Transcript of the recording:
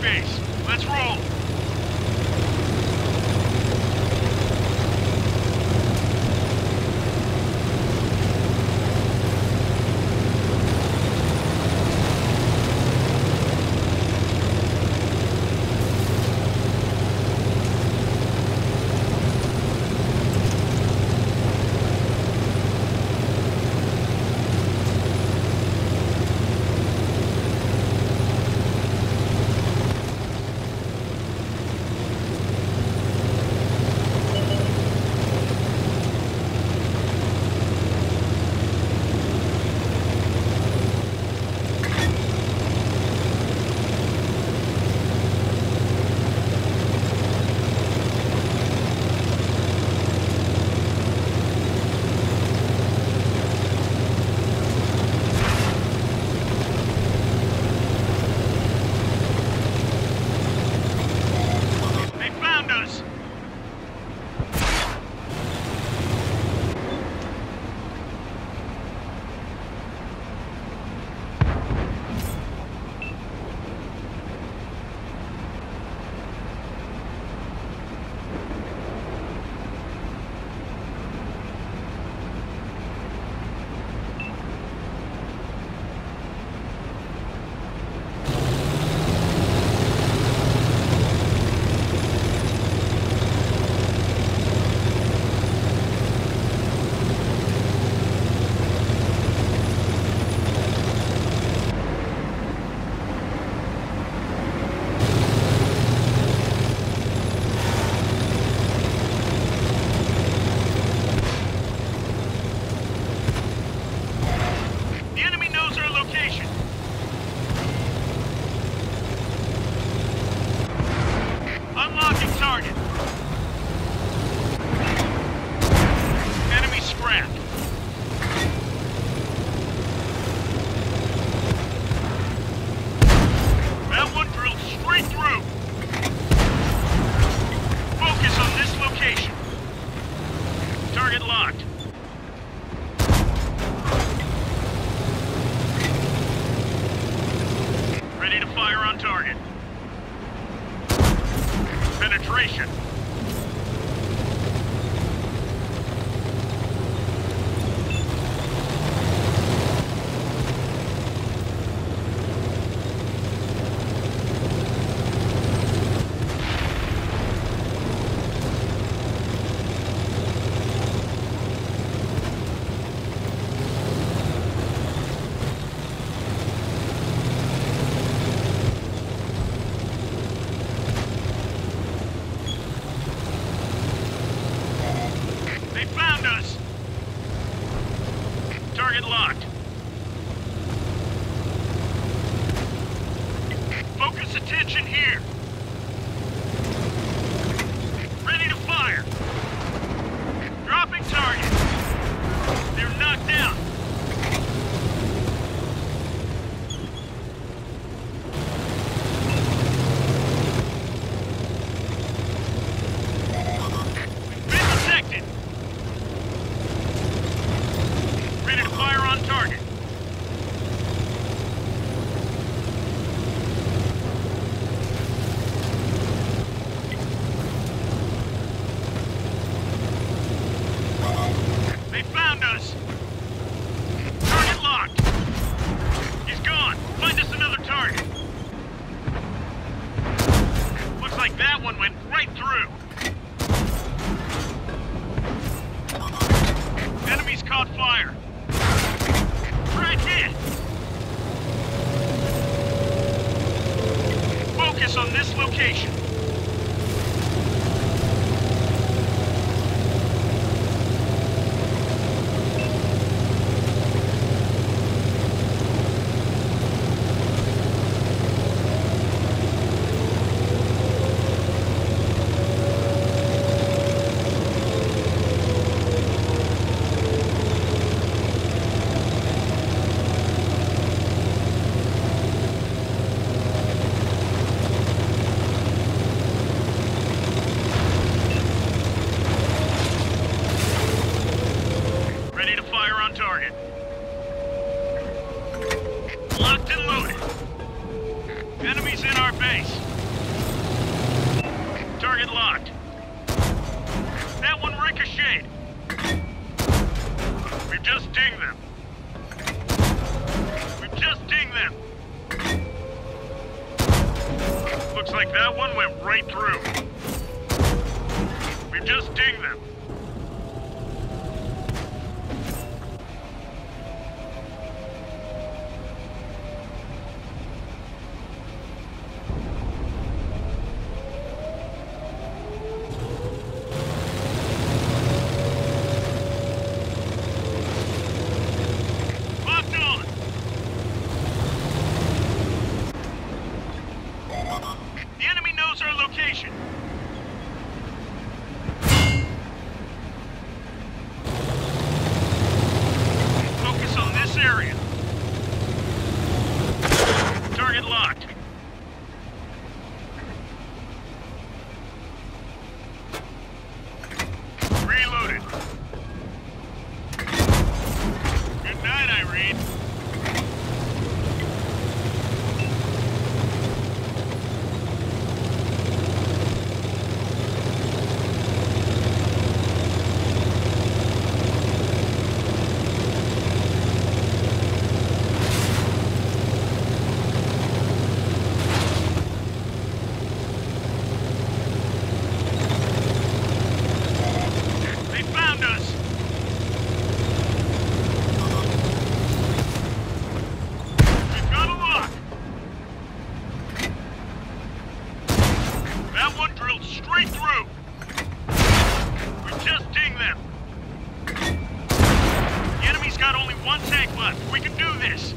base. Let's roll. target. Penetration. They found us! Target locked. one went right through. Locked and loaded. Enemies in our base. Target locked. That one ricocheted. We've just them. We've just them. Looks like that one went right through. We've just dinged them. Locked on. The enemy knows our location. Focus on this area. Target locked. Reloaded. Good night, Irene. They found us! We've got a lock! That one straight through! We just dinged them! The enemy's got only one tank left. We can do this!